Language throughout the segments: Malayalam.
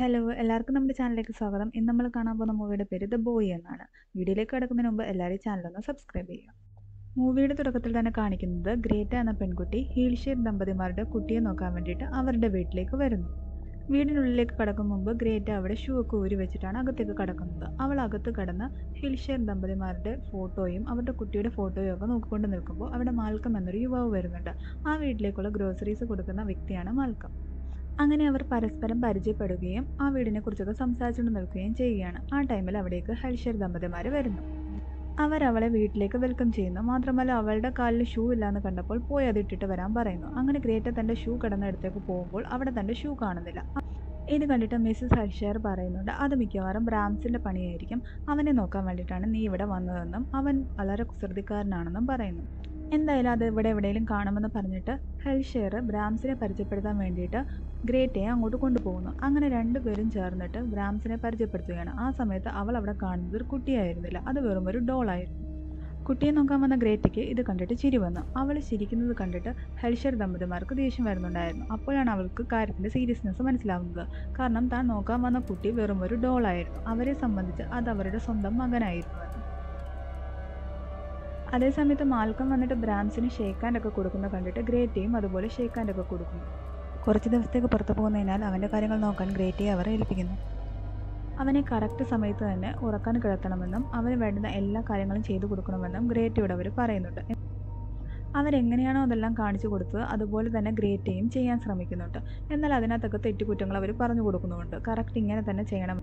ഹലോ എല്ലാവർക്കും നമ്മുടെ ചാനലിലേക്ക് സ്വാഗതം. ഇന്ന് നമ്മൾ കാണാൻ പോകുന്ന മൂവിയുടെ പേര് ദ ബോയ് എന്നാണ്. വീഡിയോയിലേക്ക് കിടക്കുന്നതിന് മുമ്പ് എല്ലാവരും ചാനലൊന്ന് സബ്സ്ക്രൈബ് ചെയ്യുക. മൂവിയുടെ തുടക്കത്തിൽ തന്നെ കാണിക്കുന്നത് ഗ്രേറ്റ എന്ന പെൺകുട്ടി ഹീൽഷേർ ദമ്പതിമാരുടെ കുട്ടിയെ നോക്കാൻ വേണ്ടിയിട്ട് അവരുടെ വീട്ടിലേക്ക് വരുന്നു. വീടിനുള്ളിലേക്ക് കടക്കും മുമ്പ് ഗ്രേറ്റ അവിടെ ഷൂ ഒക്കെ ഊരി വെച്ചിട്ടാണ് അകത്തേക്ക് കടക്കുന്നത്. അവൾ അകത്ത് കടന്ന് ഹിൽഷേർ ദമ്പതിമാരുടെ ഫോട്ടോയും അവരുടെ കുട്ടിയുടെ ഫോട്ടോയും ഒക്കെ നോക്കിക്കൊണ്ട് നിൽക്കുമ്പോൾ അവിടെ മാൽക്കം എന്നൊരു യുവാവ് വരുന്നുണ്ട്. ആ വീട്ടിലേക്കുള്ള ഗ്രോസറീസ് കൊടുക്കുന്ന വ്യക്തിയാണ് മാൽക്കം അങ്ങനെ അവർ പരസ്പരം പരിചയപ്പെടുകയും ആ വീടിനെ കുറിച്ചൊക്കെ സംസാരിച്ചുകൊണ്ട് നിൽക്കുകയും ചെയ്യുകയാണ്. ആ ടൈമിൽ അവിടേക്ക് ഹൽഷർ ദമ്പതിമാർ വരുന്നു. അവർ അവളെ വീട്ടിലേക്ക് വെൽക്കം ചെയ്യുന്നു. മാത്രമല്ല അവളുടെ കാലിൽ ഷൂ ഇല്ലാന്ന് കണ്ടപ്പോൾ പോയി അത് ഇട്ടിട്ട് വരാൻ പറയുന്നു. അങ്ങനെ ഗ്രേറ്റ തന്റെ ഷൂ കിടന്ന ഇടത്തേക്ക് പോകുമ്പോൾ അവിടെ തന്റെ ഷൂ കാണുന്നില്ല. ഇത് കണ്ടിട്ട് മിസ്സസ് ഹർഷർ പറയുന്നുണ്ട് അത് മിക്കവാറും ബ്രാംസിന്റെ പണിയായിരിക്കും. അവനെ നോക്കാൻ വേണ്ടിയിട്ടാണ് നീ ഇവിടെ വന്നതെന്നും അവൻ വളരെ കുസൃതിക്കാരനാണെന്നും പറയുന്നു. എന്തായാലും അത് ഇവിടെ എവിടെയെങ്കിലും കാണുമെന്ന് പറഞ്ഞിട്ട് ഹെൽഷെയർ ബ്രാംസിനെ പരിചയപ്പെടുത്താൻ വേണ്ടിയിട്ട് ഗ്രേറ്റയെ അങ്ങോട്ട് കൊണ്ടുപോകുന്നു. അങ്ങനെ രണ്ടുപേരും ചേർന്നിട്ട് ബ്രാംസിനെ പരിചയപ്പെടുത്തുകയാണ്. ആ സമയത്ത് അവൾ അവിടെ കാണുന്നത് ഒരു കുട്ടിയായിരുന്നില്ല. അത് വെറും ഒരു ഡോളായിരുന്നു കുട്ടിയെ നോക്കാൻ വന്ന ഗ്രേറ്റയ്ക്ക് ഇത് കണ്ടിട്ട് ചിരി വന്നു. അവൾ ചിരിക്കുന്നത് കണ്ടിട്ട് ഹെൽഷർ ദമ്പതിമാർക്ക് ദേഷ്യം വരുന്നുണ്ടായിരുന്നു. അപ്പോഴാണ് അവൾക്ക് കാര്യത്തിന്റെ സീരിയസ്നെസ് മനസ്സിലാവുന്നത്. കാരണം താൻ നോക്കാൻ വന്ന കുട്ടി വെറും ഒരു ഡോളായിരുന്നു അവരെ സംബന്ധിച്ച് അത് അവരുടെ സ്വന്തം മകനായിരുന്നു. അതേസമയത്ത് മാൽക്കം വന്നിട്ട് ബ്രാൻസിന് ഷേക്ക് കൊടുക്കുന്ന കണ്ടിട്ട് ഗ്രേറ്റയും അതുപോലെ ഷേക്ക് ഒക്കെ കൊടുക്കുന്നു. കുറച്ച് ദിവസത്തേക്ക് പുറത്തു പോകുന്നതിനാൽ അവന്റെ കാര്യങ്ങൾ നോക്കാൻ ഗ്രേറ്റയെ അവരെ ഏൽപ്പിക്കുന്നു. അവനെ കറക്റ്റ് സമയത്ത് തന്നെ ഉറക്കാൻ കിടത്തണമെന്നും അവന് വേണ്ടുന്ന എല്ലാ കാര്യങ്ങളും ചെയ്തു കൊടുക്കണമെന്നും ഗ്രേറ്റയോട് അവർ പറയുന്നുണ്ട്. അവരെങ്ങനെയാണോ അതെല്ലാം കാണിച്ചു കൊടുത്തത് അതുപോലെ തന്നെ ഗ്രേറ്റയും ചെയ്യാൻ ശ്രമിക്കുന്നുണ്ട്. എന്നാൽ അതിനകത്തൊക്കെ തെറ്റുകുറ്റങ്ങൾ അവർ പറഞ്ഞു കൊടുക്കുന്നുണ്ട് കറക്റ്റ് ഇങ്ങനെ തന്നെ ചെയ്യണം.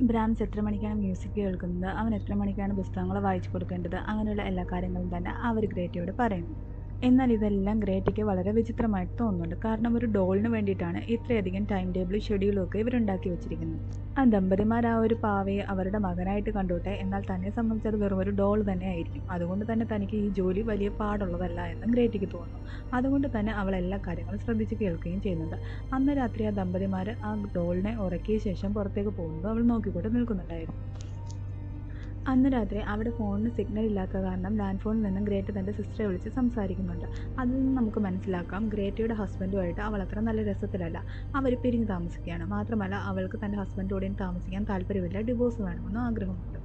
ബ്രാംസ് എത്ര മണിക്കാണ് മ്യൂസിക് കേൾക്കുന്നത്? അവൻ എത്ര മണിക്കാണ് പുസ്തകങ്ങൾ വായിച്ചു കൊടുക്കേണ്ടത്? അങ്ങനെയുള്ള എല്ലാ കാര്യങ്ങളും തന്നെ അവർ ഗ്രേറ്റയോട് പറയുന്നു. എന്നാൽ ഇതെല്ലാം ഗ്രേറ്റയ്ക്ക് വളരെ വിചിത്രമായിട്ട് തോന്നുന്നുണ്ട്. കാരണം ഒരു ഡോളിന് വേണ്ടിയിട്ടാണ് ഇത്രയധികം ടൈം ടേബിൾ ഷെഡ്യൂളും ഒക്കെ ഇവരുണ്ടാക്കി വെച്ചിരിക്കുന്നത്. ആ ദമ്പതിമാർ ആ ഒരു പാവയെ അവരുടെ മകനായിട്ട് കണ്ടോട്ടെ? എന്നാൽ തന്നെ സംബന്ധിച്ച് അത് വെറും ഒരു ഡോൾ തന്നെ ആയിരിക്കും. അതുകൊണ്ട് തന്നെ തനിക്ക് ഈ ജോലി വലിയ പാടുള്ളതല്ല എന്നും ഗ്രേറ്റയ്ക്ക് തോന്നുന്നു. അതുകൊണ്ട് തന്നെ അവൾ എല്ലാ കാര്യങ്ങളും ശ്രദ്ധിച്ച് കേൾക്കുകയും ചെയ്യുന്നുണ്ട്. അന്ന് രാത്രി ആ ദമ്പതിമാർ ആ ഡോളിനെ ഉറക്കിയ ശേഷം പുറത്തേക്ക് പോകുന്നത് അവൾ നോക്കിക്കൊണ്ട് നിൽക്കുന്നുണ്ടായിരുന്നു. അന്ന് രാത്രി അവിടെ ഫോണിന് സിഗ്നൽ ഇല്ലാത്ത കാരണം ലാൻഡ് ഫോണിൽ നിന്നും ഗ്രേറ്റ തന്റെ സിസ്റ്ററെ വിളിച്ച് സംസാരിക്കുന്നുണ്ട്. അതിൽ നിന്ന് നമുക്ക് മനസ്സിലാക്കാം ഗ്രേറ്റയുടെ ഹസ്ബൻഡുമായിട്ട് അവൾ അത്ര നല്ല രസത്തിലല്ല. അവർ പിരിഞ്ഞ് താമസിക്കുകയാണ്. മാത്രമല്ല അവൾക്ക് തന്റെ ഹസ്ബൻഡോടെയും താമസിക്കാൻ താല്പര്യമില്ല. ഡിവോഴ്സ് വേണമെന്ന് ആഗ്രഹമുണ്ട്.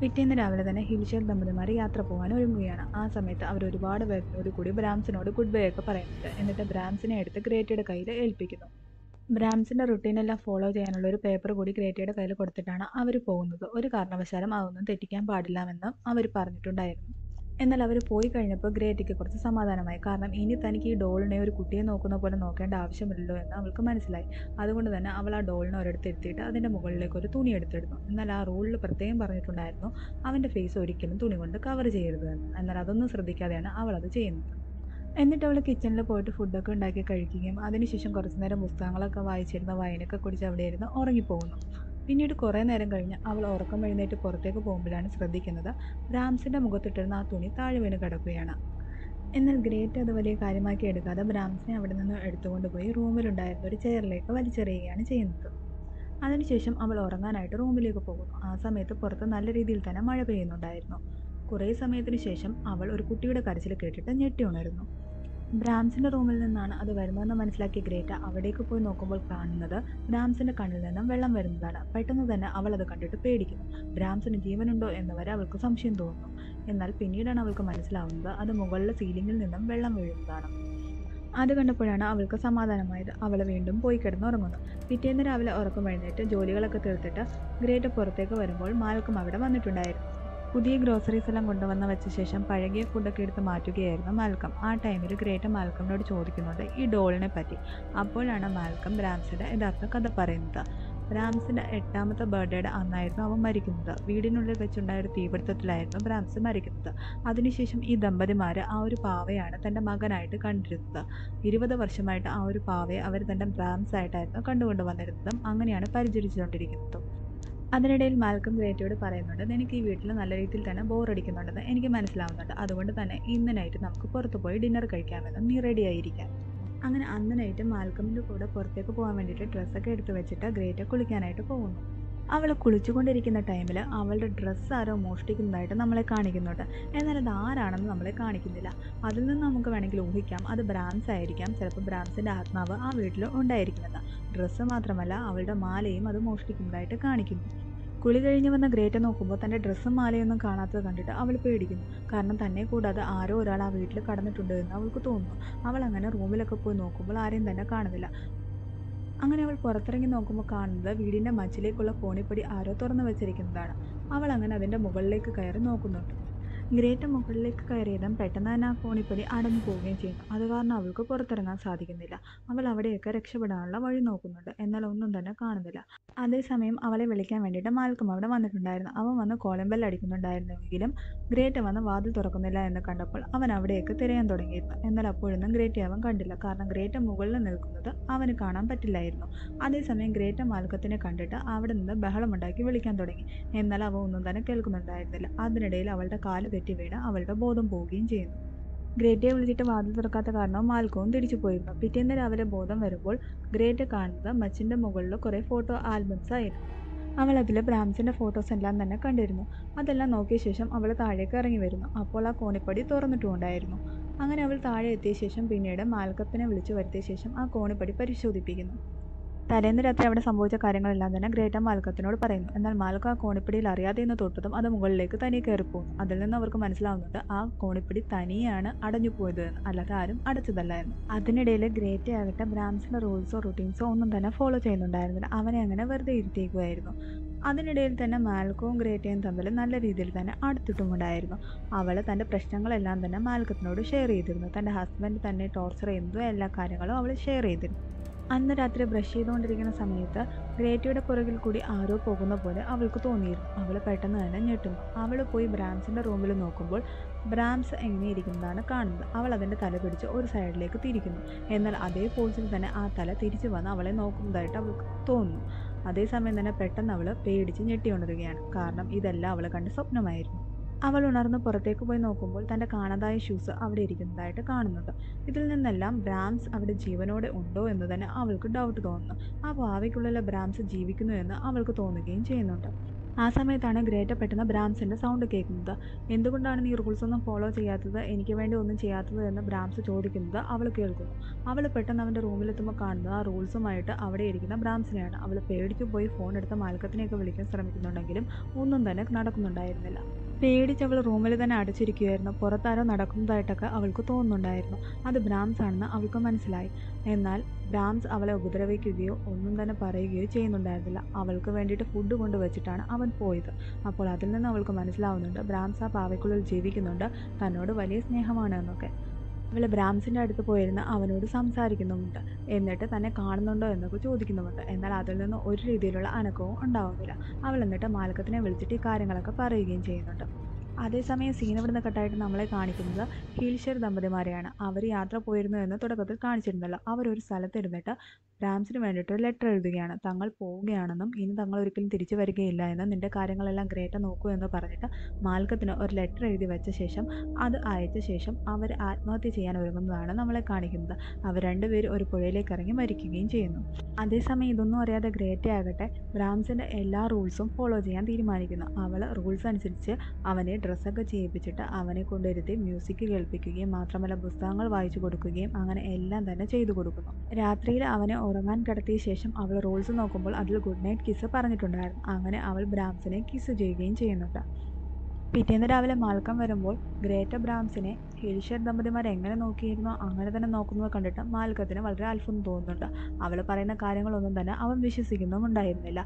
പിറ്റേന്ന് രാവിലെ തന്നെ ഹിൽഷർ ദമ്പതിമാർ യാത്ര പോകാൻ ഒരുങ്ങുകയാണ്. ആ സമയത്ത് അവർ ഒരുപാട് പേരോട് കൂടി ബ്രാംസിനോട് ഗുഡ് ബൈ ഒക്കെ പറയുന്നുണ്ട്. എന്നിട്ട് ബ്രാംസിനെ എടുത്ത് ഗ്രേറ്റയുടെ കയ്യിൽ ഏൽപ്പിക്കുന്നു. ബ്രാംസിന്റെ റുട്ടീനെല്ലാം ഫോളോ ചെയ്യാനുള്ള ഒരു പേപ്പർ കൂടി ഗ്രേറ്റയുടെ കയ്യിൽ കൊടുത്തിട്ടാണ് അവർ പോകുന്നത്. ഒരു കാരണവശാലും അതൊന്നും തെറ്റിക്കാൻ പാടില്ലെന്ന് അവർ പറഞ്ഞിട്ടുണ്ടായിരുന്നു. എന്നാൽ അവർ പോയി കഴിഞ്ഞപ്പോൾ ഗ്രേറ്റയ്ക്ക് കുറച്ച് സമാധാനമായി. കാരണം ഇനി തനിക്ക് ഈ ഡോളിനെ ഒരു കുട്ടിയെ നോക്കുന്ന പോലെ നോക്കേണ്ട ആവശ്യമില്ലല്ലോ എന്ന് അവൾക്ക് മനസ്സിലായി. അതുകൊണ്ട് തന്നെ അവൾ ആ ഡോളിനെ ഒരിടത്ത് എത്തിയിട്ട് അതിന്റെ മുകളിലേക്ക് ഒരു തുണി എടുത്തിടുന്നു എന്നാൽ ആ റൂളിൽ പ്രത്യേകം പറഞ്ഞിട്ടുണ്ടായിരുന്നു അവന്റെ ഫേസ് ഒരിക്കലും തുണി കൊണ്ട് കവർ ചെയ്യരുത് എന്ന് എന്നാൽ അതൊന്നും ശ്രദ്ധിക്കാതെയാണ് അവൾ അത് ചെയ്യുന്നത്. എന്നിട്ട് അവൾ കിച്ചണിൽ പോയിട്ട് ഫുഡൊക്കെ ഉണ്ടാക്കി കഴിക്കുകയും അതിനുശേഷം കുറച്ച് നേരം പുസ്തകങ്ങളൊക്കെ വായിച്ചിരുന്ന വൈനൊക്കെ കുടിച്ച് അവിടെ ഇരുന്ന് ഉറങ്ങിപ്പോകുന്നു. പിന്നീട് കുറേ നേരം കഴിഞ്ഞ് അവൾ ഉറക്കം എഴുന്നേറ്റ് പുറത്തേക്ക് പോകുമ്പോഴാണ് ശ്രദ്ധിക്കുന്നത് ബ്രാംസിന്റെ മുഖത്തിട്ടിരുന്ന ആ തുണി താഴെ വീണ് കിടക്കുകയാണ്. എന്നാൽ ഗ്രേറ്റ് അത് വലിയ കാര്യമാക്കി എടുക്കാതെ ബ്രാംസിനെ അവിടെ നിന്ന് എടുത്തുകൊണ്ട് പോയി റൂമിലുണ്ടായിരുന്ന ഒരു ചെയറിലേക്ക് വലിച്ചെറിയുകയാണ് ചെയ്യുന്നത്. അതിനുശേഷം അവൾ ഉറങ്ങാനായിട്ട് റൂമിലേക്ക് പോകുന്നു. ആ സമയത്ത് പുറത്ത് നല്ല രീതിയിൽ തന്നെ മഴ പെയ്യുന്നുണ്ടായിരുന്നു. കുറേ സമയത്തിന് ശേഷം അവൾ ഒരു കുട്ടിയുടെ കരച്ചിൽ കേട്ടിട്ട് ഞെട്ടി ഉണരുന്നു ബ്രാംസിന്റെ റൂമിൽ നിന്നാണ് അത് വരുന്നതെന്ന് മനസ്സിലാക്കിയ ഗ്രേറ്റ അവിടേക്ക് പോയി നോക്കുമ്പോൾ കാണുന്നത് ബ്രാംസിന്റെ കണ്ണിൽ നിന്നും വെള്ളം വരുന്നതാണ്. പെട്ടെന്ന് തന്നെ അവൾ അത് കണ്ടിട്ട് പേടിക്കുന്നു. ബ്രാംസിന് ജീവനുണ്ടോ എന്ന് വരെ അവൾക്ക് സംശയം തോന്നുന്നു. എന്നാൽ പിന്നീടാണ് അവൾക്ക് മനസ്സിലാവുന്നത് അത് മുകളിലെ സീലിംഗിൽ നിന്നും വെള്ളം വീഴുന്നതാണ്. അത് കണ്ടപ്പോഴാണ് അവൾക്ക് സമാധാനമായത്. അവൾ വീണ്ടും പോയി കിടന്നുറങ്ങുന്നു. പിറ്റേന്ന് രാവിലെ ഉറക്കം എഴുന്നേറ്റ് ജോലികളൊക്കെ തീർത്തിട്ട് ഗ്രേറ്റ് പുറത്തേക്ക് വരുമ്പോൾ മാൽക്കും അവിടെ വന്നിട്ടുണ്ടായിരുന്നു. പുതിയ ഗ്രോസറീസ് എല്ലാം കൊണ്ടുവന്ന് വെച്ച ശേഷം പഴകിയ ഫുഡൊക്കെ എടുത്ത് മാറ്റുകയായിരുന്നു മാൽക്കം. ആ ടൈമിൽ ഗ്രേറ്റ് മാൽക്കമിനോട് ചോദിക്കുന്നുണ്ട് ഈ ഡോളിനെ പറ്റി? അപ്പോഴാണ് മാൽക്കം ബ്രാംസിന്റെ യഥാർത്ഥ കഥ പറയുന്നത്. ബ്രാംസിന്റെ എട്ടാമത്തെ ബർത്ത്ഡേയുടെ അന്നായിരുന്നു അവൻ മരിക്കുന്നത്. വീടിനുള്ളിൽ വെച്ചുണ്ടായ ഒരു തീപിടുത്തത്തിലായിരുന്നു ബ്രാംസ് മരിക്കുന്നത്. അതിനുശേഷം ഈ ദമ്പതിമാർ ആ ഒരു പാവയാണ് തന്റെ മകനായിട്ട് കണ്ടിരുന്നത്. ഇരുപത് വർഷമായിട്ട് ആ ഒരു പാവയെ അവർ തന്റെ ബ്രാംസ് ആയിട്ടായിരുന്നു കണ്ടുകൊണ്ട് വന്നിരുന്നതും അങ്ങനെയാണ് പരിചരിച്ചുകൊണ്ടിരിക്കുന്നതും. അതിനിടയിൽ മാൽക്കം ഗ്രേറ്റയോട് പറയുന്നുണ്ട് നിനക്ക് ഈ വീട്ടിൽ നല്ല രീതിയിൽ തന്നെ ബോറടിക്കുന്നുണ്ടെന്ന് എനിക്ക് മനസ്സിലാവുന്നുണ്ട്. അതുകൊണ്ട് തന്നെ ഇന്ന് നൈറ്റ് നമുക്ക് പുറത്ത് പോയി ഡിന്നർ കഴിക്കാമെന്നും നീ റെഡി ആയിരിക്കാം അങ്ങനെ അന്ന് നൈറ്റ് മാൽക്കമിന്റെ കൂടെ പുറത്തേക്ക് പോകാൻ വേണ്ടിയിട്ട് ഡ്രസ്സൊക്കെ എടുത്തു വെച്ചിട്ട് ഗ്രേറ്റ കുളിക്കാനായിട്ട് പോകുന്നു. അവൾ കുളിച്ചുകൊണ്ടിരിക്കുന്ന ടൈമിൽ അവളുടെ ഡ്രസ്സ് ആരോ മോഷ്ടിക്കുന്നതായിട്ട് നമ്മളെ കാണിക്കുന്നുണ്ട്. എന്നാൽ അത് ആരാണെന്ന് നമ്മളെ കാണിക്കുന്നില്ല. അതിൽ നിന്ന് നമുക്ക് വേണമെങ്കിൽ ഊഹിക്കാം. അത് ബ്രാൻസ് ആയിരിക്കാം. ചിലപ്പോൾ ബ്രാൻസിന്റെ ആത്മാവ് ആ വീട്ടിൽ ഉണ്ടായിരിക്കുന്നത് ഡ്രസ്സ് മാത്രമല്ല അവളുടെ മാലയും അത് മോഷ്ടിക്കുന്നതായിട്ട് കാണിക്കുന്നു. കുളി കഴിഞ്ഞ് വന്ന ഗ്രേറ്റ നോക്കുമ്പോൾ തന്റെ ഡ്രസ്സും മാലയൊന്നും കാണാത്തത് കണ്ടിട്ട് അവൾ പേടിക്കുന്നു. കാരണം തന്നെ കൂടാതെ ആരോ ഒരാൾ ആ വീട്ടിൽ കടന്നിട്ടുണ്ട് എന്ന് അവൾക്ക് തോന്നുന്നു. അവൾ അങ്ങനെ റൂമിലൊക്കെ പോയി നോക്കുമ്പോൾ ആരെയും തന്നെ കാണുന്നില്ല. അങ്ങനെ അവൾ പുറത്തിറങ്ങി നോക്കുമ്പോൾ കാണുന്നത് വീടിന്റെ മച്ചിലേക്കുള്ള കോണിപ്പടി ആരോ തുറന്നു വെച്ചിരിക്കുന്നതാണ്. അവൾ അങ്ങനെ അതിന്റെ മുകളിലേക്ക് കയറി നോക്കുന്നുണ്ട്. ഗ്രേറ്റ മുകളിലേക്ക് കയറിയതും പെട്ടെന്ന് തന്നെ ആ കോണിപ്പടി അടഞ്ഞു പോവുകയും ചെയ്യുന്നു അത് കാരണം അവൾക്ക് പുറത്തിറങ്ങാൻ സാധിക്കുന്നില്ല. അവൾ അവിടെയൊക്കെ രക്ഷപ്പെടാനുള്ള വഴി നോക്കുന്നുണ്ട്. എന്നാൽ ഒന്നും തന്നെ കാണുന്നില്ല. അതേസമയം അവളെ വിളിക്കാൻ വേണ്ടിയിട്ട് മാൽക്കും അവിടെ വന്നിട്ടുണ്ടായിരുന്നു. അവൻ വന്ന് കോളംബെൽ അടിക്കുന്നുണ്ടായിരുന്നുവെങ്കിലും ഗ്രേറ്റ് വന്ന് വാതിൽ തുറക്കുന്നില്ല എന്ന് കണ്ടപ്പോൾ അവൻ അവിടെയൊക്കെ തിരയാൻ തുടങ്ങിയിരുന്നു. എന്നാൽ അപ്പോഴൊന്നും ഗ്രേറ്റ് അവൻ കണ്ടില്ല. കാരണം ഗ്രേറ്റ് മുകളിൽ നിൽക്കുന്നത് അവന് കാണാൻ പറ്റില്ലായിരുന്നു. അതേസമയം ഗ്രേറ്റ് മാൽക്കത്തിനെ കണ്ടിട്ട് അവിടെ നിന്ന് ബഹളമുണ്ടാക്കി വിളിക്കാൻ തുടങ്ങി. എന്നാൽ അവ ഒന്നും തന്നെ കേൾക്കുന്നുണ്ടായിരുന്നില്ല. അതിനിടയിൽ അവളുടെ കാൽ തെറ്റി വീണ് അവളുടെ ബോധം പോവുകയും ചെയ്യുന്നു. ഗ്രേറ്റയെ വിളിച്ചിട്ട് വാതിൽ തുറക്കാത്ത കാരണം മാൽക്കവും തിരിച്ചു പോയിരുന്നു. പിറ്റേന്ന് രാവിലെ ബോധം വരുമ്പോൾ ഗ്രേറ്റ് കാണുന്നത് മച്ചിന്റെ മുകളിൽ കുറേ ഫോട്ടോ ആൽബംസ് ആയിരുന്നു. അവൾ അതിൽ ബ്രാംസിന്റെ ഫോട്ടോസ് എല്ലാം തന്നെ കണ്ടിരുന്നു. അതെല്ലാം നോക്കിയ ശേഷം അവൾ താഴേക്ക് ഇറങ്ങി വരുന്നു. അപ്പോൾ ആ കോണിപ്പടി തുറന്നിട്ടുമുണ്ടായിരുന്നു അങ്ങനെ അവൾ താഴെ എത്തിയ ശേഷം പിന്നീട് മാൽക്കത്തിനെ വിളിച്ചു വരുത്തിയ ശേഷം ആ കോണിപ്പടി പരിശോധിപ്പിക്കുന്നു. തലേന്ന് രാത്രി അവിടെ സംഭവിച്ച കാര്യങ്ങളെല്ലാം തന്നെ ഗ്രേറ്റ മാൽക്കത്തിനോട് പറയുന്നു. എന്നാൽ മാൽക്ക ആ കോണിപ്പടിയിൽ അറിയാതെ എന്ന് തൊട്ടതും അത് മുകളിലേക്ക് തനിയെ കയറിപ്പോകുന്നു അതിൽ നിന്ന് അവർക്ക് മനസ്സിലാവുന്നത് ആ കോണിപ്പിടി തനിയാണ് അടഞ്ഞു പോയത് അല്ലാതെ ആരും അടച്ചതല്ല എന്ന് അതിനിടയിൽ ഗ്രേറ്റ ആകട്ടെ ബ്രാംസിന്റെ റൂൾസോ റുട്ടീൻസോ ഒന്നും തന്നെ ഫോളോ ചെയ്യുന്നുണ്ടായിരുന്നില്ല. അവനെ അങ്ങനെ വെറുതെ ഇരുത്തിയേക്കുമായിരുന്നു. അതിനിടയിൽ തന്നെ മാൽക്കവും ഗ്രേറ്റയും തമ്മിൽ നല്ല രീതിയിൽ തന്നെ അടുത്തിട്ടുമുണ്ടായിരുന്നു അവൾ തന്റെ പ്രശ്നങ്ങളെല്ലാം തന്നെ മാൽക്കത്തിനോട് ഷെയർ ചെയ്തിരുന്നു. തന്റെ ഹസ്ബൻഡ് തന്നെ ടോർച്ചർ ചെയ്യുന്നതും എല്ലാ കാര്യങ്ങളും അവൾ ഷെയർ ചെയ്തിരുന്നു. അന്ന് രാത്രി ബ്രഷ് ചെയ്തുകൊണ്ടിരിക്കുന്ന സമയത്ത് ഗ്രേറ്റയുടെ പുറകിൽ കൂടി ആരോ പോകുന്ന പോലെ അവൾക്ക് തോന്നിയിരുന്നു. അവൾ പെട്ടെന്ന് തന്നെ ഞെട്ടുന്നു. അവൾ പോയി ബ്രാംസിന്റെ റൂമിൽ നോക്കുമ്പോൾ ബ്രാംസ് എങ്ങനെ ഇരിക്കുന്നതാണ് കാണുന്നത്. അവൾ അതിന്റെ തല പിടിച്ച് ഒരു സൈഡിലേക്ക് തിരിക്കുന്നു. എന്നാൽ അതേ പോസിൽ തന്നെ ആ തല തിരിച്ചു വന്ന് അവളെ നോക്കുന്നതായിട്ട് അവൾക്ക് തോന്നുന്നു. അതേസമയം തന്നെ പെട്ടെന്ന് അവൾ പേടിച്ച് ഞെട്ടിക്കൊണ്ടിരിക്കുകയാണ്. കാരണം ഇതെല്ലാം അവളെ കണ്ട സ്വപ്നമായിരുന്നു. അവൾ ഉണർന്ന് പുറത്തേക്ക് പോയി നോക്കുമ്പോൾ തന്റെ കാണാതായ ഷൂസ് അവിടെ ഇരിക്കുന്നതായിട്ട് കാണുന്നത് ഇതിൽ നിന്നെല്ലാം ബ്രാംസ് അവിടെ ജീവനോടെ ഉണ്ടോ എന്ന് തന്നെ അവൾക്ക് ഡൗട്ട് തോന്നുന്നു. ആ ഭാവിക്കുള്ളിലെ ബ്രാംസ് ജീവിക്കുന്നു എന്ന് അവൾക്ക് തോന്നുകയും ചെയ്യുന്നുണ്ട്. ആ സമയത്താണ് ഗ്രേറ്റ പെട്ടെന്ന് ബ്രാംസിന്റെ സൗണ്ട് കേൾക്കുന്നത്. എന്തുകൊണ്ടാണ് നീ റൂൾസ് ഒന്നും ഫോളോ ചെയ്യാത്തത്? എനിക്ക് വേണ്ടി ഒന്നും ചെയ്യാത്തത്? എന്ന് ബ്രാംസ് ചോദിക്കുന്നത് അവൾ കേൾക്കുന്നു. അവൾ പെട്ടെന്ന് അവന്റെ റൂമിലെത്തുമ്പോൾ കാണുന്നത് ആ റൂൾസുമായിട്ട് അവിടെ ഇരിക്കുന്ന ബ്രാംസിനെയാണ് അവൾ പേടിച്ചു പോയി ഫോൺ എടുത്ത് മാൽക്കത്തിനെയൊക്കെ വിളിക്കാൻ ശ്രമിക്കുന്നുണ്ടെങ്കിലും ഒന്നും തന്നെ നടക്കുന്നുണ്ടായിരുന്നില്ല. പേടിച്ച് അവൾ റൂമിൽ തന്നെ അടച്ചിരിക്കുകയായിരുന്നു പുറത്താരോ നടക്കുന്നതായിട്ടൊക്കെ അവൾക്ക് തോന്നുന്നുണ്ടായിരുന്നു. അത് ബ്രാംസ് ആണെന്ന് അവൾക്ക് മനസ്സിലായി. എന്നാൽ ബ്രാംസ് അവളെ ഉപദ്രവിക്കുകയോ ഒന്നും തന്നെ പറയുകയോ ചെയ്യുന്നുണ്ടായിരുന്നില്ല. അവൾക്ക് വേണ്ടിയിട്ട് ഫുഡ് കൊണ്ടുവച്ചിട്ടാണ് അവൻ പോയത്. അപ്പോൾ അതിൽ നിന്ന് അവൾക്ക് മനസ്സിലാവുന്നുണ്ട് ബ്രാംസ് ആ പാവയ്ക്കുള്ളിൽ ജീവിക്കുന്നുണ്ട് തന്നോട് വലിയ സ്നേഹമാണ് എന്നൊക്കെ. അവൾ ബ്രാംസിന്റെ അടുത്ത് പോയിരുന്ന് അവനോട് സംസാരിക്കുന്നുമുണ്ട്. എന്നിട്ട് തന്നെ കാണുന്നുണ്ടോ എന്നൊക്കെ ചോദിക്കുന്നുമുണ്ട്. എന്നാൽ അതിൽ നിന്ന് ഒരു രീതിയിലുള്ള അനക്കവും ഉണ്ടാവുന്നില്ല. അവൾ എന്നിട്ട് മാലക്കത്തിനെ വിളിച്ചിട്ട് ഈ കാര്യങ്ങളൊക്കെ പറയുകയും ചെയ്യുന്നുണ്ട്. അതേസമയം സീൻ ഇവിടുന്ന് കട്ടായിട്ട് നമ്മളെ കാണിക്കുന്നത് ഹീൽഷർ ദമ്പതിമാരെയാണ്. അവർ യാത്ര പോയിരുന്നു എന്ന് തുടക്കത്തിൽ കാണിച്ചിരുന്നല്ലോ. അവരൊരു സ്ഥലത്തിരുന്നിട്ട് ബ്രാംസിന് വേണ്ടിയിട്ട് ഒരു ലെറ്റർ എഴുതുകയാണ്. തങ്ങൾ പോവുകയാണെന്നും ഇനി തങ്ങൾ ഒരിക്കലും തിരിച്ചു വരികയില്ല എന്നും നിന്റെ കാര്യങ്ങളെല്ലാം ഗ്രേറ്റ നോക്കൂ എന്ന് പറഞ്ഞിട്ട് മാൽക്കത്തിന് ഒരു ലെറ്റർ എഴുതി വെച്ച ശേഷം അത് അയച്ച ശേഷം അവർ ആത്മഹത്യ ചെയ്യാൻ ഒരുങ്ങുന്നതാണ് നമ്മളെ കാണിക്കുന്നത്. അവർ രണ്ടുപേരും ഒരു പുഴയിലേക്ക് ഇറങ്ങി മരിക്കുകയും ചെയ്യുന്നു. അതേസമയം ഇതൊന്നും അറിയാതെ ഗ്രേറ്റ ആകട്ടെ ബ്രാംസിന്റെ എല്ലാ റൂൾസും ഫോളോ ചെയ്യാൻ തീരുമാനിക്കുന്നു. അവൾ റൂൾസ് അനുസരിച്ച് അവനെ ഡ്രസ്സൊക്കെ ചെയ്യിപ്പിച്ചിട്ട് അവനെ കൊണ്ടിരുത്തി മ്യൂസിക് കേൾപ്പിക്കുകയും മാത്രമല്ല പുസ്തകങ്ങൾ വായിച്ചു കൊടുക്കുകയും അങ്ങനെ എല്ലാം തന്നെ ചെയ്തു കൊടുക്കുന്നു. രാത്രിയിൽ അവനെ ഉറങ്ങാൻ കിടത്തിയ ശേഷം അവൾ റൂൾസ് നോക്കുമ്പോൾ അതിൽ ഗുഡ് നൈറ്റ് കിസ് പറഞ്ഞിട്ടുണ്ടായിരുന്നു. അങ്ങനെ അവൾ ബ്രാംസിനെ കിസ് ചെയ്യുകയും ചെയ്യുന്നുണ്ട്. പിറ്റേന്ന് രാവിലെ മാൽക്കം വരുമ്പോൾ ഗ്രേറ്റ ബ്രാംസിനെ ഹെലിഷർ ദമ്പതിമാർ എങ്ങനെ നോക്കിയിരുന്നോ അങ്ങനെ തന്നെ നോക്കുന്നത് കണ്ടിട്ട് മാൽക്കത്തിന് വളരെ അത്ഭുതം തോന്നുന്നുണ്ട്. അവൾ പറയുന്ന കാര്യങ്ങളൊന്നും തന്നെ അവൻ വിശ്വസിക്കുന്നുമുണ്ടായിരുന്നില്ല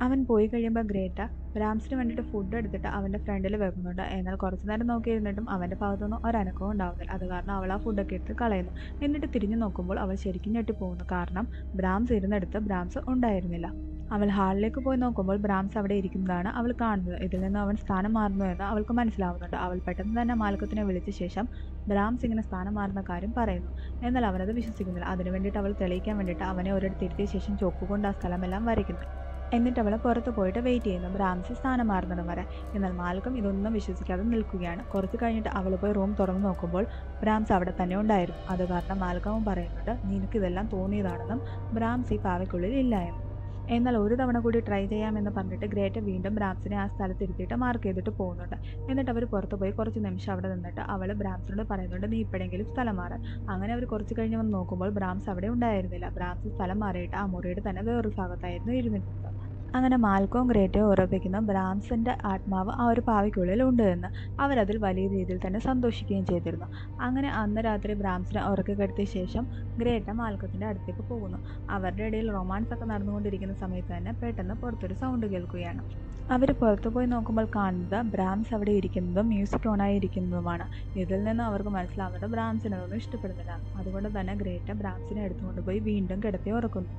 അവൻ പോയി കഴിയുമ്പോൾ ഗ്രേറ്റ ബ്രാംസിന് വേണ്ടിയിട്ട് ഫുഡ് എടുത്തിട്ട് അവന്റെ ഫ്രണ്ടിൽ വെക്കുന്നുണ്ട്. എന്നാൽ കുറച്ച് നേരം നോക്കിയിരുന്നിട്ടും അവന്റെ ഭാഗത്തുനിന്ന് ഒരനക്കവും ഉണ്ടാവുന്നില്ല. അത് കാരണം അവൾ ആ ഫുഡൊക്കെ എടുത്ത് കളയുന്നു. എന്നിട്ട് തിരിഞ്ഞു നോക്കുമ്പോൾ അവൾ ശരിക്കും ഞെട്ടിപ്പോകുന്നു. കാരണം ബ്രാംസ് ഇരുന്നെടുത്ത് ബ്രാംസ് ഉണ്ടായിരുന്നില്ല. അവൾ ഹാളിലേക്ക് പോയി നോക്കുമ്പോൾ ബ്രാംസ് അവിടെ ഇരിക്കുന്നതാണ് അവൾ കാണുന്നത്. ഇതിൽ നിന്ന് അവൻ സ്ഥാനം മാറുന്നു എന്ന് അവൾക്ക് മനസ്സിലാവുന്നുണ്ട്. അവൾ പെട്ടെന്ന് തന്നെ മാലക്കത്തിനെ വിളിച്ച ശേഷം ബ്രാംസ് ഇങ്ങനെ സ്ഥാനം മാറുന്ന കാര്യം പറയുന്നു. എന്നാൽ അവനത് വിശ്വസിക്കുന്നില്ല. അതിനു വേണ്ടിയിട്ട് അവൾ തെളിയിക്കാൻ വേണ്ടിയിട്ട് അവനെ ഒരിടത്ത് ഇരുത്തിയ ശേഷം ചോക്കുകൊണ്ട് ആ സ്ഥലമെല്ലാം വരയ്ക്കുന്നു. എന്നിട്ട് അവളെ പുറത്ത് പോയിട്ട് വെയിറ്റ് ചെയ്യുന്നു. ബ്രാംസി സ്ഥാനം മാറുന്നത് വരെ. എന്നാൽ മാൽക്കം ഇതൊന്നും വിശ്വസിക്കാതെ നിൽക്കുകയാണ്. കുറച്ച് കഴിഞ്ഞിട്ട് അവൾ പോയി റൂം തുറന്നു നോക്കുമ്പോൾ ബ്രാംസ് അവിടെ തന്നെ ഉണ്ടായിരുന്നു. അത് കാരണം മാൽക്കവും പറയുന്നുണ്ട് നിനക്കിതെല്ലാം തോന്നിയതാണെന്നും ബ്രാംസി ഈ പാവയ്ക്കുള്ളിൽ ഇല്ല എന്നും എന്നാൽ ഒരു തവണ കൂടി ട്രൈ ചെയ്യാമെന്ന് പറഞ്ഞിട്ട് ഗ്രേറ്റ വീണ്ടും ബ്രാംസിനെ ആ സ്ഥലത്ത് ഇരുത്തിയിട്ട് മാർക്ക് ചെയ്തിട്ട് പോകുന്നുണ്ട്. എന്നിട്ട് അവർ പുറത്ത് പോയി കുറച്ച് നിമിഷം അവിടെ നിന്നിട്ട് അവൾ ബ്രാംസിനോട് പറയുന്നുണ്ട് നീ ഇപ്പോഴെങ്കിലും സ്ഥലം മാറാൻ അങ്ങനെ അവർ കുറച്ച് കഴിഞ്ഞ് വന്ന് നോക്കുമ്പോൾ ബ്രാംസ് അവിടെ ഉണ്ടായിരുന്നില്ല. ബ്രാംസ് സ്ഥലം മാറിയിട്ട് ആ മുറിയുടെ തന്നെ വേറൊരു ഭാഗത്തായിരുന്നു ഇരുന്നിട്ടുണ്ട് അങ്ങനെ മാൽക്കോം ഗ്രേറ്റ് ഉറപ്പിക്കുന്ന ബ്രാംസിന്റെ ആത്മാവ് ആ ഒരു പാവയ്ക്കുള്ളിൽ ഉണ്ട് എന്ന് അവരതിൽ വലിയ രീതിയിൽ തന്നെ സന്തോഷിക്കുകയും ചെയ്തിരുന്നു. അങ്ങനെ അന്ന് രാത്രി ബ്രാംസിനെ ഉറക്കി കെടുത്തിയ ശേഷം ഗ്രേറ്റ മാൽക്കത്തിന്റെ അടുത്തേക്ക് പോകുന്നു. അവരുടെ ഇടയിൽ റൊമാൻസ് ഒക്കെ നടന്നുകൊണ്ടിരിക്കുന്ന സമയത്ത് തന്നെ പെട്ടെന്ന് പുറത്തൊരു സൗണ്ട് കേൾക്കുകയാണ്. അവർ പുറത്തു പോയി നോക്കുമ്പോൾ കാണുന്നത് ബ്രാംസ് അവിടെ ഇരിക്കുന്നതും മ്യൂസിക് ഓണായി ഇരിക്കുന്നതുമാണ്. ഇതിൽ നിന്ന് അവർക്ക് മനസ്സിലാവുന്നത് ബ്രാംസിനതൊന്നും ഇഷ്ടപ്പെടുന്നില്ല. അതുകൊണ്ട് തന്നെ ഗ്രേറ്റ ബ്രാംസിനെ എടുത്തുകൊണ്ട് പോയി വീണ്ടും കിടത്തി ഉറക്കുന്നു.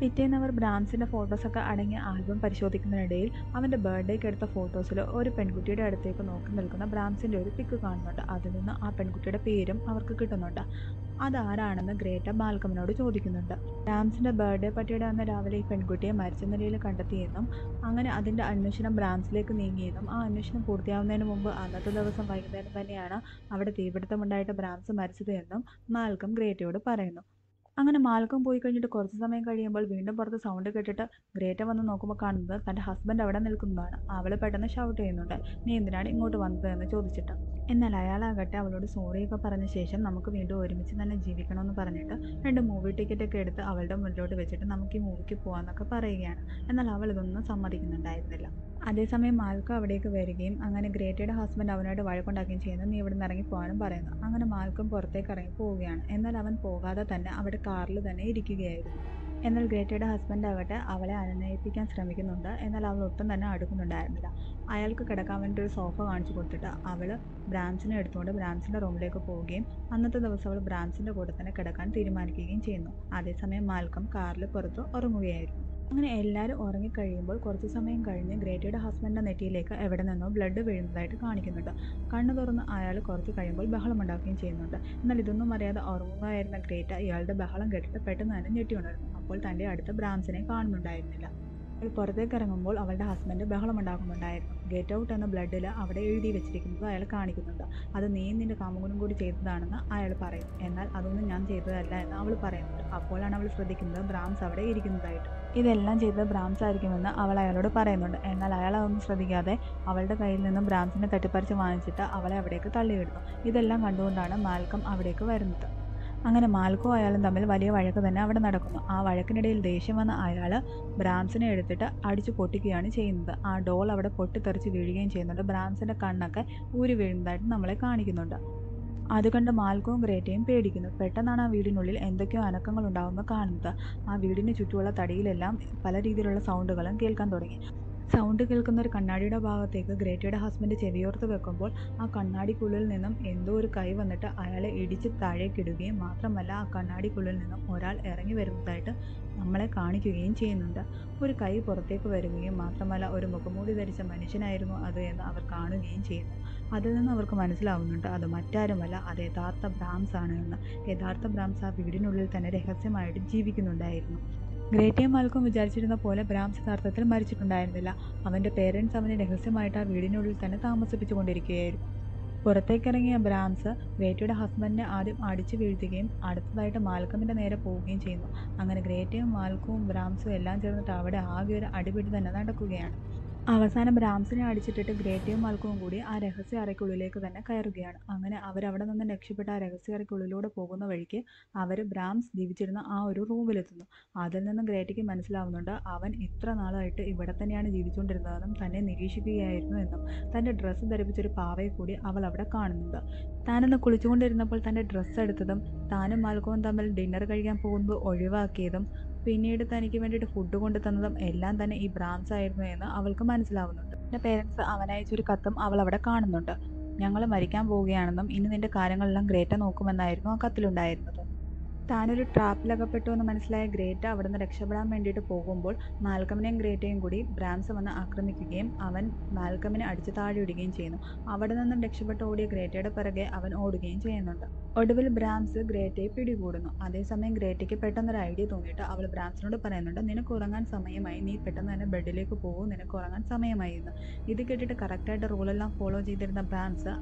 പിറ്റേന്ന് അവർ ബ്രാംസിന്റെ ഫോട്ടോസൊക്കെ അടങ്ങിയ ആൽബം പരിശോധിക്കുന്നതിനിടയിൽ അവന്റെ ബർത്ത്ഡേക്ക് എടുത്ത ഫോട്ടോസിൽ ഒരു പെൺകുട്ടിയുടെ അടുത്തേക്ക് നോക്കി നിൽക്കുന്ന ബ്രാംസിന്റെ ഒരു പിക്ക് കാണുന്നുണ്ട്. അതിൽ നിന്ന് ആ പെൺകുട്ടിയുടെ പേരും അവർക്ക് കിട്ടുന്നുണ്ട്. അതാരാണെന്ന് ഗ്രേറ്റ ബാൽക്കമിനോട് ചോദിക്കുന്നുണ്ട്. ബ്രാംസിന്റെ ബർത്ത്ഡേ പട്ടിയുടെ അന്ന് രാവിലെ ഈ പെൺകുട്ടിയെ മരിച്ച നിലയിൽ കണ്ടെത്തിയെന്നും അങ്ങനെ അതിന്റെ അന്വേഷണം ബ്രാംസിലേക്ക് നീങ്ങിയെന്നും ആ അന്വേഷണം പൂർത്തിയാവുന്നതിന് മുമ്പ് അന്നത്തെ ദിവസം വൈകുന്നേരം തന്നെയാണ് അവിടെ തീപിടുത്തമുണ്ടായിട്ട് ബ്രാൻസ് മരിച്ചത് എന്നും മാൽക്കം ഗ്രേറ്റയോട് പറയുന്നു. അങ്ങനെ മാൽക്കം പോയി കഴിഞ്ഞിട്ട് കുറച്ച് സമയം കഴിയുമ്പോൾ വീണ്ടും പുറത്ത് സൗണ്ട് കേട്ടിട്ട് ഗ്രേറ്റ വന്ന് നോക്കുമ്പോൾ കാണുന്നത് തന്റെ ഹസ്ബൻഡ് അവിടെ നിൽക്കുന്നതാണ്. അവൾ പെട്ടെന്ന് ഷൗട്ട് ചെയ്യുന്നുണ്ട്. നീ എന്തിനാണ് ഇങ്ങോട്ട് വന്നത്? എന്ന് ചോദിച്ചിട്ട്. എന്നാൽ അയാളാകട്ടെ അവളോട് സോറിയൊക്കെ പറഞ്ഞ ശേഷം നമുക്ക് വീണ്ടും ഒരുമിച്ച് തന്നെ ജീവിക്കണമെന്ന് പറഞ്ഞിട്ട് രണ്ട് മൂവി ടിക്കറ്റൊക്കെ എടുത്ത് അവളുടെ മുന്നിലോട്ട് വെച്ചിട്ട് നമുക്ക് ഈ മൂവിക്ക് പോകാമെന്നൊക്കെ പറയുകയാണ്. എന്നാൽ അവൾ ഇതൊന്നും സമ്മതിക്കുന്നുണ്ടായിരുന്നില്ല. അതേസമയം മാൽക്ക അവിടേക്ക് വരികയും അങ്ങനെ ഗ്രേറ്റയുടെ ഹസ്ബൻഡ് അവനോട് വഴക്കുണ്ടാക്കുകയും ചെയ്യുന്നു. നീ ഇവിടെ നിന്ന് ഇറങ്ങി പോകാനും പറയുന്നു. അങ്ങനെ മാൽക്കം പുറത്തേക്ക് ഇറങ്ങി പോവുകയാണ്. എന്നാൽ അവൻ പോകാതെ തന്നെ അവിടെ കാറിൽ തന്നെ ഇരിക്കുകയായിരുന്നു. എന്നാൽ ഗ്രേറ്റയുടെ ഹസ്ബൻഡ് ആകട്ടെ അവളെ അനുനയിപ്പിക്കാൻ ശ്രമിക്കുന്നുണ്ട്. എന്നാൽ അവൾ ഒട്ടും തന്നെ അടുക്കുന്നുണ്ടായിരുന്നില്ല. അയാൾക്ക് കിടക്കാൻ വേണ്ടി ഒരു സോഫ കാണിച്ചു കൊടുത്തിട്ട് അവൾ ബ്രാൻസിനെ എടുത്തുകൊണ്ട് ബ്രാൻസിന്റെ റൂമിലേക്ക് പോവുകയും അന്നത്തെ ദിവസം അവൾ ബ്രാൻസിന്റെ കൂടെ തന്നെ കിടക്കാൻ തീരുമാനിക്കുകയും ചെയ്യുന്നു. അതേസമയം മാൽക്കം കാറിൽ പുറത്ത് ഉറങ്ങുകയായിരുന്നു. അങ്ങനെ എല്ലാവരും ഉറങ്ങിക്കഴിയുമ്പോൾ കുറച്ച് സമയം കഴിഞ്ഞ് ഗ്രേറ്റയുടെ ഹസ്ബൻഡിന്റെ നെറ്റിയിലേക്ക് എവിടെ നിന്നോ ബ്ലഡ് വീഴുന്നതായിട്ട് കാണിക്കുന്നുണ്ട്. കണ്ണു തുറന്ന് അയാൾ കുറച്ച് കഴിയുമ്പോൾ ബഹളം ഉണ്ടാക്കുകയും ചെയ്യുന്നുണ്ട്. എന്നാൽ ഇതൊന്നും അറിയാതെ ഉറങ്ങുകയായിരുന്ന ഗ്രേറ്റ ഇയാളുടെ ബഹളം കേട്ടിട്ട് പെട്ടെന്ന് തന്നെ ഞെട്ടി ഉണർന്നു. അപ്പോൾ തന്റെ അടുത്ത ബ്രാൻസിനെ കാണുന്നുണ്ടായിരുന്നില്ല. അവൾ പുറത്തേക്ക് ഇറങ്ങുമ്പോൾ അവളുടെ ഹസ്ബൻഡ് ബഹളം ഉണ്ടാക്കുന്നുണ്ടായിരുന്നു ഗെറ്റ് ഔട്ട് എന്ന ബ്ലഡിൽ അവിടെ എഴുതി വെച്ചിരിക്കുന്നത് അയാൾ കാണിക്കുന്നുണ്ട്. അത് നീ നിന്റെ കാമുകനും കൂടി ചെയ്തതാണെന്ന് അയാൾ പറയും. എന്നാൽ അതൊന്നും ഞാൻ ചെയ്തതല്ല എന്ന് അവൾ പറയുന്നുണ്ട്. അപ്പോഴാണ് അവൾ ശ്രദ്ധിക്കുന്നത് ബ്രാംസ് അവിടെ ഇരിക്കുന്നതായിട്ട്. ഇതെല്ലാം ചെയ്തത് ബ്രാംസ് ആയിരിക്കുമെന്ന് അവൾ അയാളോട് പറയുന്നുണ്ട്. എന്നാൽ അയാൾ അതൊന്നും ശ്രദ്ധിക്കാതെ അവളുടെ കയ്യിൽ നിന്നും ബ്രാംസിനെ തട്ടിപ്പറിച്ച് വാങ്ങിച്ചിട്ട് അവളെ അവിടേക്ക് തള്ളിയിടുന്നു. ഇതെല്ലാം കണ്ടുകൊണ്ടാണ് മാൽക്കം അവിടേക്ക് വരുന്നത്. അങ്ങനെ മാൽക്കോ അയാളും തമ്മിൽ വലിയ വഴക്ക് തന്നെ അവിടെ നടക്കുന്നു. ആ വഴക്കിനിടയിൽ ദേഷ്യം വന്ന അയാൾ ബ്രാംസിനെ എടുത്തിട്ട് അടിച്ചു പൊട്ടിക്കുകയാണ് ചെയ്യുന്നത്. ആ ഡോൾ അവിടെ പൊട്ടിത്തെറിച്ച് വീഴുകയും ചെയ്യുന്നുണ്ട്. ബ്രാംസിന്റെ കണ്ണൊക്കെ ഊരി വീഴുന്നതായിട്ട് നമ്മളെ കാണിക്കുന്നുണ്ട്. അത് കണ്ട് മാൽക്കവും ഗ്രേറ്റയും പേടിക്കുന്നു. പെട്ടെന്നാണ് ആ വീടിനുള്ളിൽ എന്തൊക്കെയോ അനക്കങ്ങൾ ഉണ്ടാകുന്നത് കാണുന്നത്. ആ വീടിന് ചുറ്റുമുള്ള തടിയിലെല്ലാം പല രീതിയിലുള്ള സൗണ്ടുകളും കേൾക്കാൻ തുടങ്ങി. സൗണ്ട് കേൾക്കുന്ന ഒരു കണ്ണാടിയുടെ ഭാഗത്തേക്ക് ഗ്രേറ്റയുടെ ഹസ്ബൻഡ് ചെവിയോർത്ത് വെക്കുമ്പോൾ ആ കണ്ണാടിക്കുള്ളിൽ നിന്നും എന്തോ ഒരു കൈ വന്നിട്ട് അയാളെ ഇടിച്ച് താഴേക്കിടുകയും മാത്രമല്ല ആ കണ്ണാടിക്കുള്ളിൽ നിന്നും ഒരാൾ ഇറങ്ങി വരുന്നതായിട്ട് നമ്മളെ കാണിക്കുകയും ചെയ്യുന്നുണ്ട്. ഒരു കൈ പുറത്തേക്ക് വരികയും മാത്രമല്ല ഒരു മുഖംമൂടി ധരിച്ച മനുഷ്യനായിരുന്നു അത് എന്ന് അവർ കാണുകയും ചെയ്യുന്നു. അതിൽ നിന്ന് അവർക്ക് മനസ്സിലാവുന്നുണ്ട്. അത് മറ്റാരുമല്ല അത് യഥാർത്ഥ ബ്രാംസ് ആണ് എന്ന്. യഥാർത്ഥ ബ്രാംസ് ആ വീടിനുള്ളിൽ തന്നെ രഹസ്യമായിട്ട് ജീവിക്കുന്നുണ്ടായിരുന്നു. ഗ്രേറ്റിയും മാൽക്കും വിചാരിച്ചിരുന്ന പോലെ ബ്രാംസ് യഥാർത്ഥത്തിൽ മരിച്ചിട്ടുണ്ടായിരുന്നില്ല. അവന്റെ പേരൻസ് അവനെ രഹസ്യമായിട്ട് ആ വീടിനുള്ളിൽ തന്നെ താമസിപ്പിച്ചു കൊണ്ടിരിക്കുകയായിരുന്നു പുറത്തേക്കിറങ്ങിയ ബ്രാംസ് ഗ്രേറ്റയുടെ ഹസ്ബൻഡിനെ ആദ്യം അടിച്ചു വീഴ്ത്തുകയും അടുത്തതായിട്ട് മാൽക്കമിന്റെ നേരെ പോവുകയും ചെയ്യുന്നു. അങ്ങനെ ഗ്രേറ്റയും മാൽക്കവും ബ്രാംസും എല്ലാം ചേർന്നിട്ട് അവിടെ ആകെ ഒരു അടിപിടി തന്നെ നടക്കുകയാണ്. അവസാനം ബ്രാംസിനെ അടിച്ചിട്ടിട്ട് ഗ്രേറ്റയും മൽക്കവും കൂടി ആ രഹസ്യ അറയ്ക്കുള്ളിലേക്ക് തന്നെ കയറുകയാണ്. അങ്ങനെ അവരവിടെ നിന്ന് രക്ഷപ്പെട്ട ആ രഹസ്യ അറയ്ക്കുള്ളിലൂടെ പോകുന്ന വഴിക്ക് അവർ ബ്രാംസ് ജീവിച്ചിരുന്ന ആ ഒരു റൂമിലെത്തുന്നു. അതിൽ നിന്നും ഗ്രേറ്റയ്ക്ക് മനസ്സിലാവുന്നുണ്ട് അവൻ ഇത്ര നാളായിട്ട് ഇവിടെ തന്നെയാണ് ജീവിച്ചുകൊണ്ടിരുന്നതെന്നും തന്നെ നിരീക്ഷിക്കുകയായിരുന്നു എന്നും തന്റെ ഡ്രസ്സ് ധരിപ്പിച്ചൊരു പാവയെ കൂടി അവൾ അവിടെ കാണുന്നുണ്ട്. താനൊന്ന് കുളിച്ചുകൊണ്ടിരുന്നപ്പോൾ തന്റെ ഡ്രസ്സ് എടുത്തതും താനും മാൽക്കവും തമ്മിൽ ഡിന്നർ കഴിക്കാൻ പോകുമ്പോൾ ഒഴിവാക്കിയതും പിന്നീട് തനിക്ക് വേണ്ടിയിട്ട് ഫുഡ് കൊണ്ടു തന്നതും എല്ലാം തന്നെ ഈ ബ്രാൻസ് ആയിരുന്നു എന്ന് അവൾക്ക് മനസ്സിലാവുന്നുണ്ട്. പിന്നെ പേരൻസ് അവനയച്ചൊരു കത്തും അവൾ അവിടെ കാണുന്നുണ്ട്. ഞങ്ങൾ മരിക്കാൻ പോവുകയാണെന്നും ഇനി നിന്റെ കാര്യങ്ങളെല്ലാം ഗ്രേറ്റ നോക്കുമെന്നായിരുന്നു ആ കത്തിലുണ്ടായിരുന്നത്. താനൊരു ട്രാപ്പിലകപ്പെട്ടു എന്ന് മനസ്സിലായ ഗ്രേറ്റ അവിടുന്ന് രക്ഷപ്പെടാൻ വേണ്ടിയിട്ട് പോകുമ്പോൾ മാൽക്കമിനെയും ഗ്രേറ്റയും കൂടി ബ്രാംസ് വന്ന് ആക്രമിക്കുകയും അവൻ മാൽക്കമിനെ അടിച്ചു താഴെ ഇടുകയും ചെയ്യുന്നു. അവിടെ നിന്നും രക്ഷപ്പെട്ട് ഓടിയ ഗ്രേറ്റയുടെ പിറകെ അവൻ ഓടുകയും ചെയ്യുന്നുണ്ട്. ഒടുവിൽ ബ്രാംസ് ഗ്രേറ്റയെ പിടികൂടുന്നു. അതേസമയം ഗ്രേറ്റയ്ക്ക് പെട്ടെന്നൊരു ഐഡിയ തോന്നിയിട്ട് അവൾ ബ്രാംസിനോട് പറയുന്നുണ്ട് നിനക്ക് ഉറങ്ങാൻ സമയമായി. നീ പെട്ടെന്ന് തന്നെ ബെഡിലേക്ക് പോകൂ. നിനക്ക് ഉറങ്ങാൻ സമയമായി എന്ന്. ഇത് കേട്ടിട്ട് കറക്റ്റായിട്ട് റൂളെല്ലാം ഫോളോ ചെയ്തിരുന്ന ബ്രാംസ്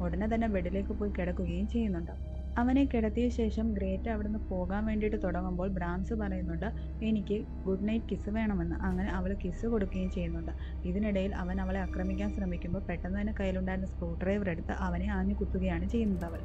ഉടനെ തന്നെ ബെഡിലേക്ക് പോയി കിടക്കുകയും ചെയ്യുന്നുണ്ട്. അവനെ കിടത്തിയ ശേഷം ഗ്രേറ്റ് അവിടുന്ന് പോകാൻ വേണ്ടിയിട്ട് തുടങ്ങുമ്പോൾ ബ്രാൻസ് പറയുന്നുണ്ട് എനിക്ക് ഗുഡ് നൈറ്റ് കിസ് വേണമെന്ന്. അങ്ങനെ അവൾ കിസ് കൊടുക്കുകയും ചെയ്യുന്നുണ്ട്. ഇതിനിടയിൽ അവൻ അവളെ ആക്രമിക്കാൻ ശ്രമിക്കുമ്പോൾ പെട്ടെന്ന് തന്നെ കയ്യിലുണ്ടായിരുന്ന സ്ക്രൂ ഡ്രൈവർ എടുത്ത് അവനെ ആഞ്ഞു കുത്തുകയാണ് ചെയ്യുന്നത് അവൾ.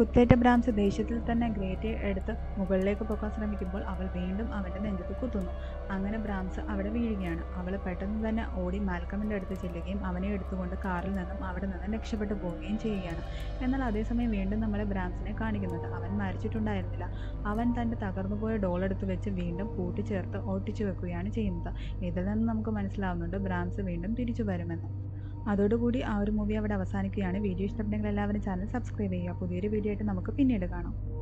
കുത്തേറ്റ ബ്രാംസ് ദേഷ്യത്തിൽ തന്നെ ഗ്രേറ്റയെ എടുത്ത് മുകളിലേക്ക് പോകാൻ ശ്രമിക്കുമ്പോൾ അവൾ വീണ്ടും അവന്റെ നെഞ്ചത്ത് കുത്തുന്നു. അങ്ങനെ ബ്രാംസ് അവിടെ വീഴുകയാണ്. അവൾ പെട്ടെന്ന് തന്നെ ഓടി മാൽക്കമിന്റെ അടുത്ത് ചെല്ലുകയും അവനെ എടുത്തുകൊണ്ട് കാറിൽ നിന്നും അവിടെ നിന്നും രക്ഷപ്പെട്ടു പോവുകയും ചെയ്യുകയാണ്. എന്നാൽ അതേസമയം വീണ്ടും നമ്മളെ ബ്രാംസിനെ കാണിക്കുന്നുണ്ട്. അവൻ മരിച്ചിട്ടുണ്ടായിരുന്നില്ല. അവൻ തന്റെ തകർന്നുപോയ ഡോൾ എടുത്ത് വെച്ച് വീണ്ടും കൂട്ടിച്ചേർത്ത് ഒട്ടിച്ചു വെക്കുകയാണ് ചെയ്യുന്നത്. ഇതിൽ നിന്ന് നമുക്ക് മനസ്സിലാവുന്നുണ്ട് ബ്രാംസ് വീണ്ടും തിരിച്ചു വരുമെന്ന്. അതോടുകൂടി ആ ഒരു മൂവി അവിടെ അവസാനിക്കുകയാണ്. വീഡിയോ ഇഷ്ടപ്പെട്ടെങ്കിൽ എല്ലാവരും ചാനൽ സബ്സ്ക്രൈബ് ചെയ്യുക. പുതിയൊരു വീഡിയോ ആയിട്ട് നമുക്ക് പിന്നീട് കാണാം.